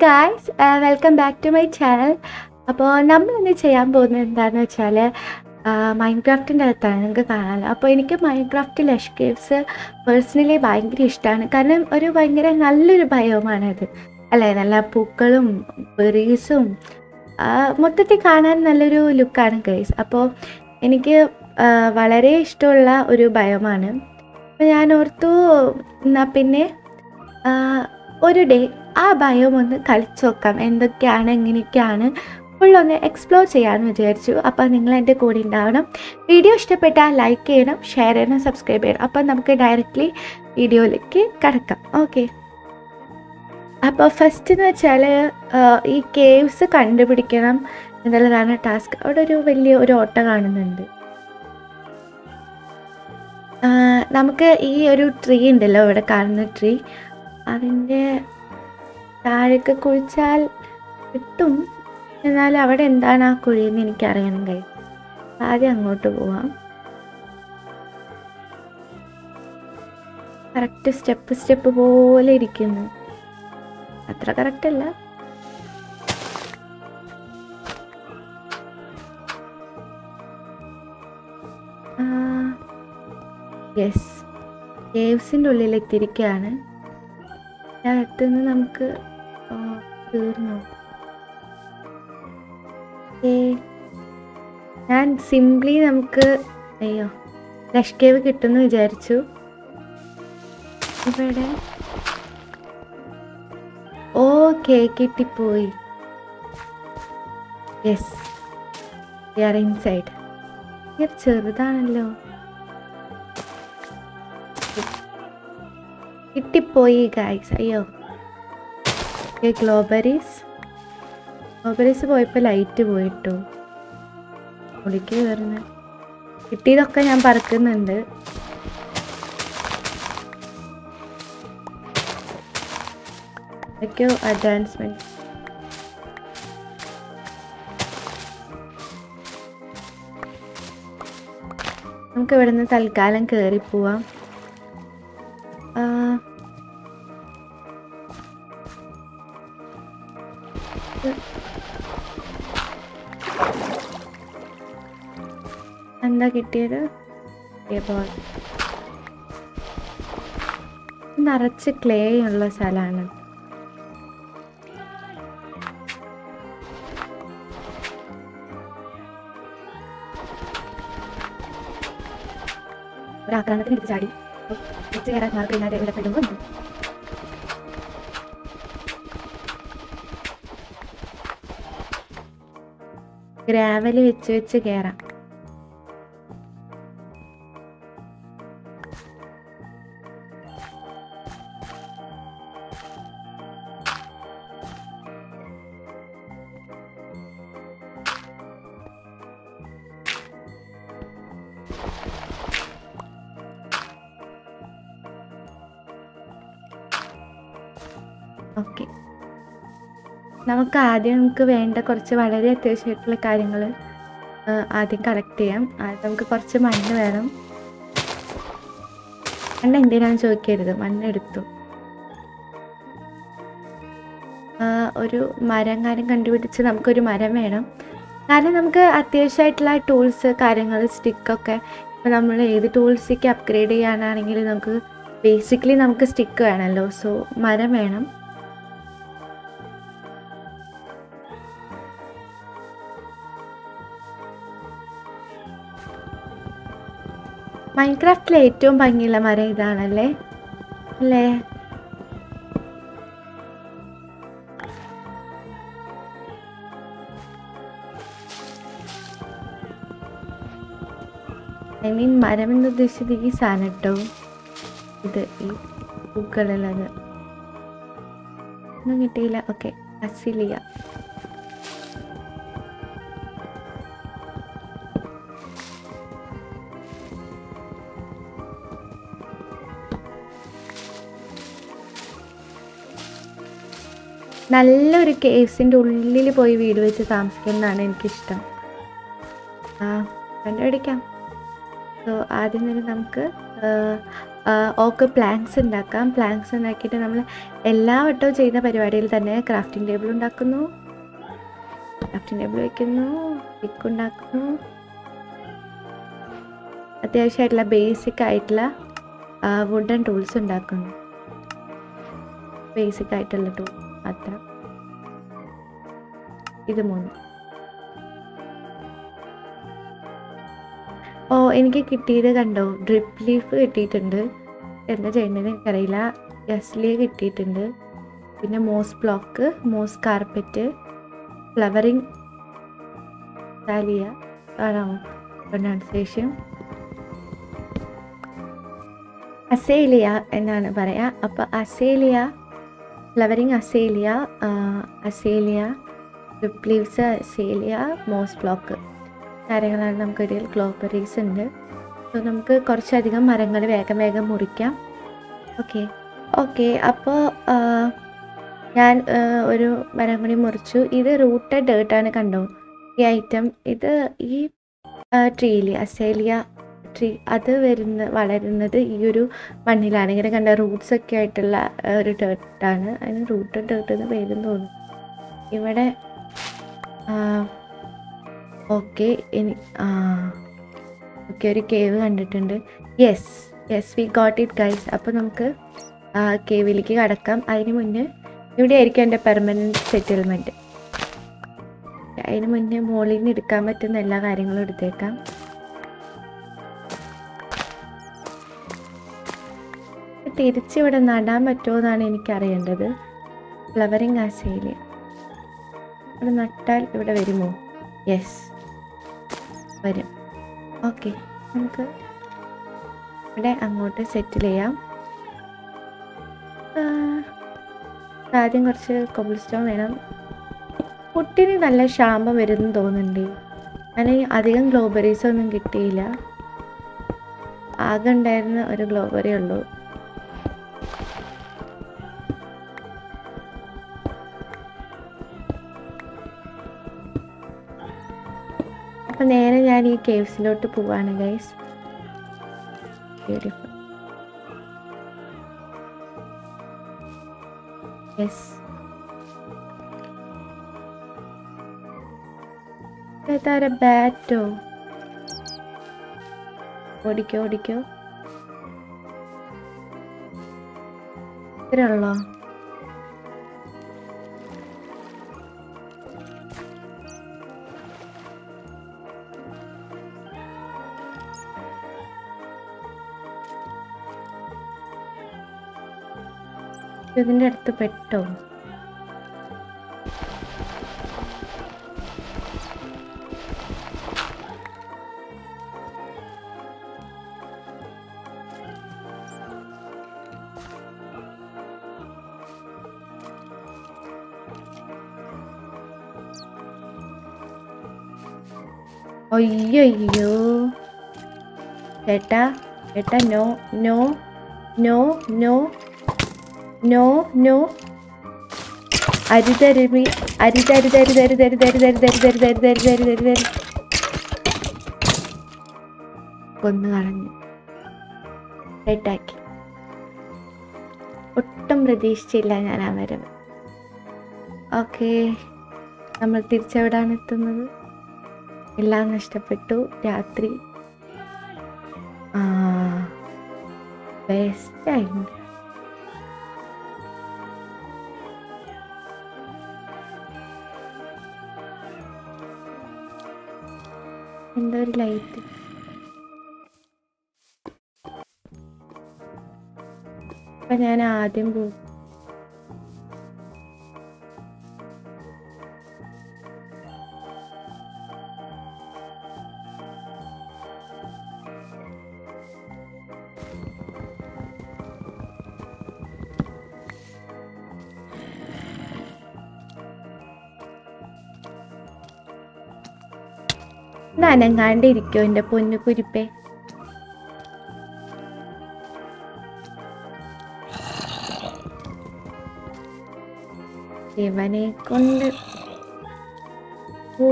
Guys welcome back to my channel അപ്പോൾ നമ്മൾ ഇന്ന് ചെയ്യാൻ പോകുന്നത് എന്താണെന്ന് വെച്ചാൽ മൈൻക്രാഫ്റ്റിന്റെ അകത്താണ് നിങ്ങൾക്ക് കാണാമല്ലോ അപ്പോൾ എനിക്ക് മൈൻക്രാഫ്റ്റ് ലഷ് കേവ്സ് പേഴ്സണലി ഭയങ്കര ഇഷ്ടമാണ് കാരണം ഒരു ഭയങ്കര നല്ലൊരു ഭയവുമാണത് അല്ലേ? നല്ല പൂക്കളും ബെറീസും മൊത്തത്തിൽ കാണാൻ നല്ലൊരു ലുക്കാണ് ഗൈസ് അപ്പോൾ എനിക്ക് വളരെ ഇഷ്ടമുള്ള ഒരു ഭയമാണ് അപ്പോൾ ഞാൻ ഓർത്തു എന്നാൽ പിന്നെ ഒരു ഡേ ആ ഭയം ഒന്ന് കളിച്ചു നോക്കാം എന്തൊക്കെയാണ് എങ്ങനെയൊക്കെയാണ്? ഫുള്ളൊന്ന് എക്സ്പ്ലോർ ചെയ്യാമെന്ന് വിചാരിച്ചു. അപ്പോൾ നിങ്ങൾ എന്റെ കൂടെ ഉണ്ടാവണം. വീഡിയോ ഇഷ്ടപ്പെട്ടാൽ ലൈക്ക് ചെയ്യണം ഷെയർ ചെയ്യണം സബ്സ്ക്രൈബ് ചെയ്യണം. അപ്പോൾ നമുക്ക് ഡയറക്റ്റ്ലി വീഡിയോയിലേക്ക് കിടക്കാം. ഓക്കെ അപ്പോൾ ഫസ്റ്റ് എന്ന് വെച്ചാൽ ഈ കേവ്സ് കണ്ടുപിടിക്കണം എന്നുള്ളതാണ് ടാസ്ക് അവിടെ ഒരു വലിയ ഒരു ഓട്ട കാണുന്നുണ്ട്. നമുക്ക് ഈ ഒരു ട്രീ ഉണ്ടല്ലോ ഇവിടെ കാണുന്ന ട്രീ അതിന്റെ താഴേക്ക് കുഴിച്ചാൽ കിട്ടും. എന്നാൽ അവിടെ എന്താണ് ആ കുഴിയെന്ന് എനിക്കറിയണം കഴിയും. ആദ്യം അങ്ങോട്ട് പോവാം. കറക്റ്റ് സ്റ്റെപ്പ് സ്റ്റെപ്പ് പോലെ ഇരിക്കുന്നു. അത്ര കറക്റ്റ് അല്ല. യെസ് കേവ്സിന്റെ ഉള്ളിൽ എത്തിയിരിക്കുകയാണ് അകത്തുനിന്ന് നമുക്ക് ആ, തീർന്നു ഞാൻ സിംപ്ലി നമുക്ക് അയ്യോ ലഷ്കേവ് കിട്ടുമെന്ന് വിചാരിച്ചു. ഇവിടെ. ഓക്കെ കിട്ടിപ്പോയി. യെസ് ആർ ഇൻസൈഡ് ഇത് ചെറുതാണല്ലോ. കിട്ടിപ്പോയി ഗായ്സ് അയ്യോ. ഗ്ലോബറീസ്. ഗ്ലോബറീസ് പോയപ്പോൾ ലൈറ്റ് പോയിട്ടു. ഒളിക്ക് കയറുന്ന കിട്ടിയതൊക്കെ ഞാൻ പറക്കുന്നുണ്ട്. എന്തൊക്കെയോ അഡ്വാൻസ്മെന്റ് നമുക്ക് ഇവിടുന്ന് തൽക്കാലം കയറി പോവാം എന്താ കിട്ടിയത്? നിറച്ച് ക്ലേ ഉള്ള സ്ഥലമാണ്. ഗ്രാവൽ വെച്ച് വെച്ച് കയറാം ഓക്കെ. നമുക്ക് ആദ്യം നമുക്ക് വേണ്ട കുറച്ച് വളരെ അത്യാവശ്യമായിട്ടുള്ള കാര്യങ്ങൾ ആദ്യം കളക്ട് ചെയ്യാം. ആദ്യം നമുക്ക് കുറച്ച് മണ്ണ് വേണം. മണ്ണ് എന്തിനാന്ന് ചോദിക്കരുത്. മണ്ണ് എടുത്തു. ഒരു മരം കാര്യം കണ്ടുപിടിച്ച് നമുക്കൊരു മരം വേണം. കാരണം നമുക്ക് അത്യാവശ്യമായിട്ടുള്ള ടൂൾസ് കാര്യങ്ങൾ സ്റ്റിക്കൊക്കെ ഇപ്പോൾ നമ്മൾ ഏത് ടൂൾസിലേക്ക് അപ്ഗ്രേഡ് ചെയ്യാനാണെങ്കിൽ നമുക്ക് ബേസിക്കലി നമുക്ക് സ്റ്റിക്ക് വേണമല്ലോ സോ മരം വേണം. മൈൻക്രാഫ്റ്റിലെ ഏറ്റവും ഭംഗിയുള്ള മരം ഇതാണല്ലേ? അല്ലേ? ഐ മീൻ മരം എന്ന് ഉദ്ദേശിച്ചത് ഈ സാധനം കേട്ടോ. ഇത് ഈ പൂക്കളുള്ളത് ഒന്നും കിട്ടിയില്ല. ഓക്കെ. അസിലിയ. നല്ലൊരു കേസിന്റെ ഉള്ളിൽ പോയി വീട് വെച്ച് താമസിക്കുന്നതാണ് എനിക്കിഷ്ടം. ആ കണ്ടുപിടിക്കാം. സോ ആദ്യം തന്നെ നമുക്ക് ഓക്ക് പ്ലാങ്ക്സ് ഉണ്ടാക്കാം. പ്ലാങ്ക്സ് ഉണ്ടാക്കിയിട്ട് നമ്മൾ എല്ലാ വട്ടവും ചെയ്യുന്ന പരിപാടിയിൽ തന്നെ ക്രാഫ്റ്റിംഗ് ടേബിൾ ഉണ്ടാക്കുന്നു. ക്രാഫ്റ്റിംഗ് ടേബിൾ വയ്ക്കുന്നു പിക്ക് ഉണ്ടാക്കുന്നു. അത്യാവശ്യമായിട്ടുള്ള ബേസിക് ആയിട്ടുള്ള വുഡൻ ടൂൾസ് ഉണ്ടാക്കുന്നു. ബേസിക് ആയിട്ടുള്ള ടൂൾ മാത്രം ഇത് മൂന്ന്. ഓ എനിക്ക് കിട്ടിയത് കണ്ടോ? ഡ്രിപ്പ് ലീഫ് കിട്ടിയിട്ടുണ്ട്. എന്താ ചെയ്യേണ്ടതെന്ന് എനിക്കറിയില്ല. യസ്ലി കിട്ടിയിട്ടുണ്ട്. പിന്നെ moss block moss carpet flowering Saliya ആണോ? പ്രൊനൗൺസിയേഷൻ അസേലിയ എന്നാണ് പറയാ. അപ്പോൾ azalea flowering azalea azalea drip leaves azalea moss block കാര്യങ്ങളാണ് നമുക്കൊരു ഗ്ലോബറീസ് ഉണ്ട്. സോ നമുക്ക് കുറച്ചധികം മരങ്ങൾ വേഗം വേഗം മുറിക്കാം. ഓക്കെ ഓക്കെ അപ്പോൾ ഞാൻ ഒരു മരം കൂടി മുറിച്ചു. ഇത് റൂട്ടഡ് ഡേർട്ടാണ് കണ്ടോ? ഈ ഐറ്റം ഇത് ഈ ട്രീലി അസേലിയ ട്രീ അത് വരുന്ന വളരുന്നത് ഈ ഒരു മണ്ണിലാണ്. ഇങ്ങനെ കണ്ട റൂട്ട്സ് ഒക്കെ ആയിട്ടുള്ള ഒരു ഡേർട്ടാണ് അതിന് റൂട്ട് ഡേർട്ട് എന്ന് പേരും തോന്നുന്നു ഇവിടെ ഓക്കെ ഇനി ഓക്കെ ഒരു കേവ് കണ്ടിട്ടുണ്ട്. Yes yes we got it guys അപ്പോൾ നമുക്ക് കേവിലേക്ക് കടക്കാം. അതിന് മുന്നേ ഇവിടെ ആയിരിക്കും എന്റെ പെർമനന്റ് സെറ്റിൽമെന്റ് അതിന് മുന്നേ മുകളിൽ നിന്ന് എടുക്കാൻ പറ്റുന്ന എല്ലാ കാര്യങ്ങളും എടുത്തേക്കാം. തിരിച്ചിവിടെ നടാൻ പറ്റുമോ എന്നാണ് എനിക്കറിയേണ്ടത്. ഫ്ലവറിങ് ആശയിൽ ഇവിടെ നട്ടാൽ ഇവിടെ വരുമോ? യെസ് വരും. ഓക്കെ നമുക്ക് ഇവിടെ അങ്ങോട്ട് സെറ്റിൽ ചെയ്യാം. ആദ്യം കുറച്ച് കൊബിൾ സ്റ്റോൺ വേണം. കുട്ടിന് നല്ല ക്ഷാമം വരുന്നു തോന്നുന്നുണ്ട്. അങ്ങനെ അധികം ഗ്ലോബറീസ് ഒന്നും കിട്ടിയില്ല. ആകെ ഉണ്ടായിരുന്ന ഒരു ഗ്ലോബറി ഉള്ളൂ. നേരെ ഞാൻ ഈ കേവ്സിലോട്ട് പോവാണ് ഗൈസ് ബാറ്റോ ഓടിക്കോ ഓടിക്കോ. ഇത്രേ ഇതിന്റെ അടുത്ത് പെട്ടോ? അയ്യോ ചേട്ടാ ചേട്ടാ no no no no. No no അരുതരുമി അരുതരുതരുതരുതരുതരുതരുതരുതരുതരുതരുതരുതരുതരുതരു കൊന്നു കളഞ്ഞു റെഡാക്കി ഒട്ടും പ്രതീക്ഷിച്ചില്ല ഞാൻ ആ വരവ് ഓക്കെ നമ്മൾ തിരിച്ചെവിടാണ് എത്തുന്നത് എല്ലാം നഷ്ടപ്പെട്ടു രാത്രി ബെസ്റ്റ് ആയിട്ടുണ്ട് എന്തോ ഒരു ലൈറ്റ് അപ്പൊ ഞാൻ ആദ്യം പോകും നനങ്ങാണ്ടിരിക്കോ എന്റെ എന്റെ പൊന്നു കുരിപ്പേ. ഇവനെ കൊണ്ട് ഓ.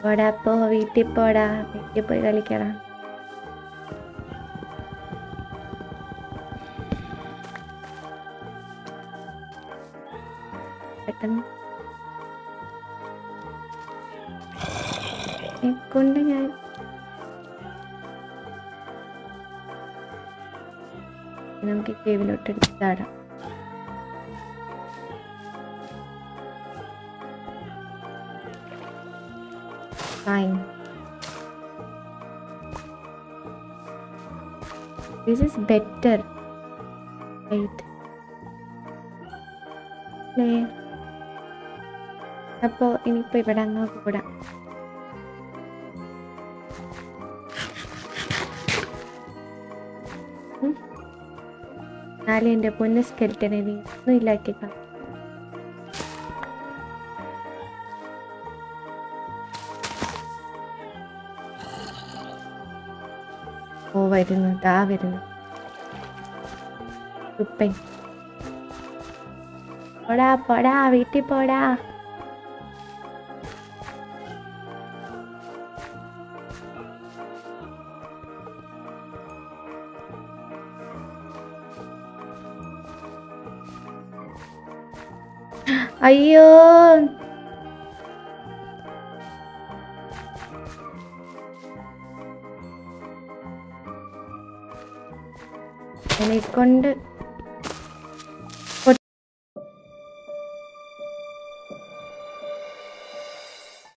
പോടാ പോ വീട്ടിൽ പോടാ വീട്ടിൽ പോയി കളിക്കണം കൊണ്ട് ഞാൻ നമുക്ക് കേവിലോട്ട് എടുത്ത് ചാടാം Fine. This is better. Right. അല്ലേ അപ്പോൾ ഇനിയിപ്പോൾ ഇവിടെ അങ്ങോട്ട് കൂടാം എന്നാലും എന്റെ പൊന്ന സ്കെൽറ്റനെ നീ ഒന്നും ഇല്ലാക്കിക്കാം ഓ വരുന്നു ദാ വരുന്നു. ഉപ്പൻ. പോടാ പോടാ വീട്ടിൽ പോടാ. അയ്യോ എന്നെ കൊണ്ട്